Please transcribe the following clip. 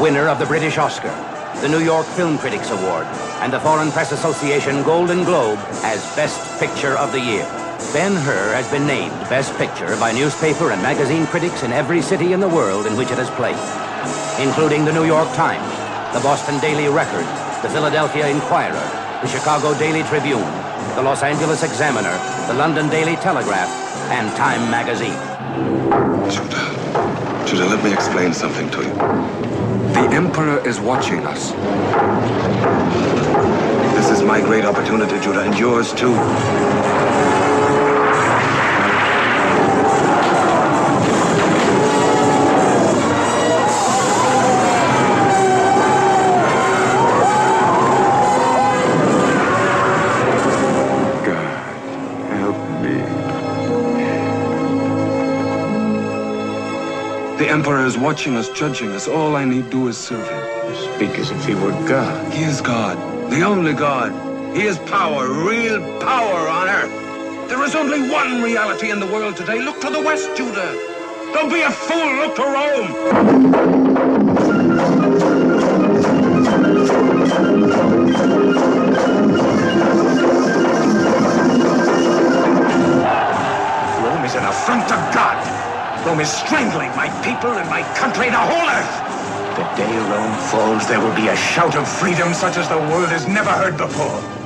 winner of the British Oscar, the New York Film Critics Award, and the Foreign Press Association Golden Globe as Best Picture of the Year. Ben Hur has been named Best Picture by newspaper and magazine critics in every city in the world in which it has played, including the New York Times, the Boston Daily Record, the Philadelphia Inquirer, the Chicago Daily Tribune, the Los Angeles Examiner, the London Daily Telegraph, and Time Magazine. Judah, let me explain something to you. The Emperor is watching us. This is my great opportunity, Judah, and yours too. The Emperor is watching us, judging us. All I need do is serve him. You speak as if he were God. He is God, the only God. He is power, real power on earth. There is only one reality in the world today. Look to the west, Judah. Don't be a fool. Look to Rome. Rome Is strangling my people and my country, the whole earth. The day Rome falls, there will be a shout of freedom such as the world has never heard before.